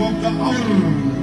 of the hour.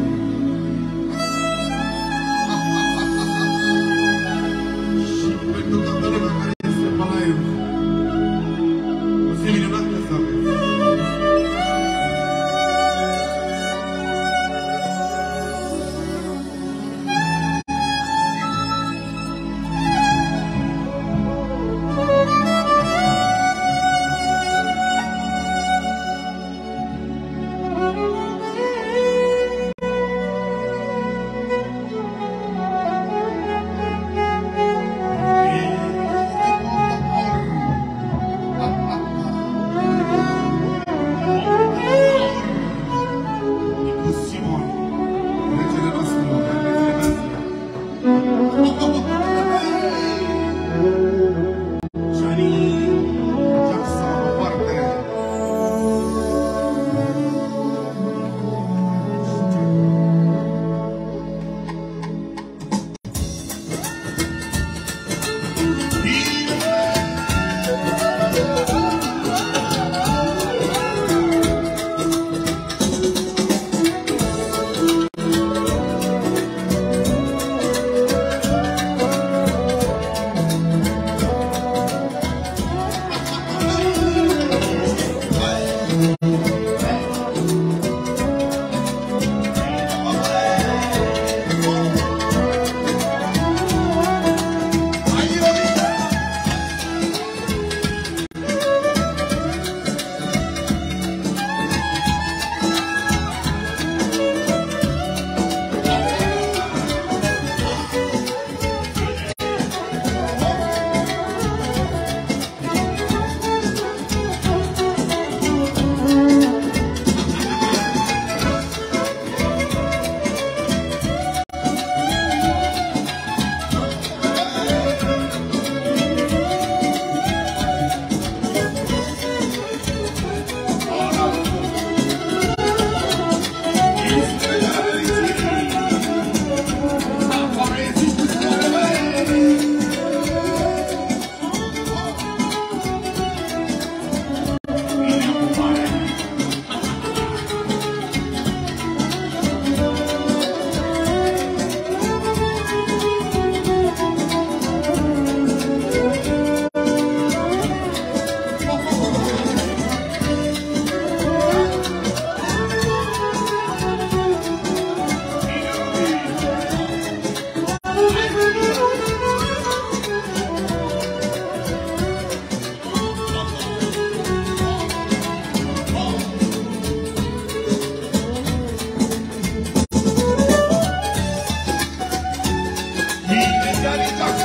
Daddy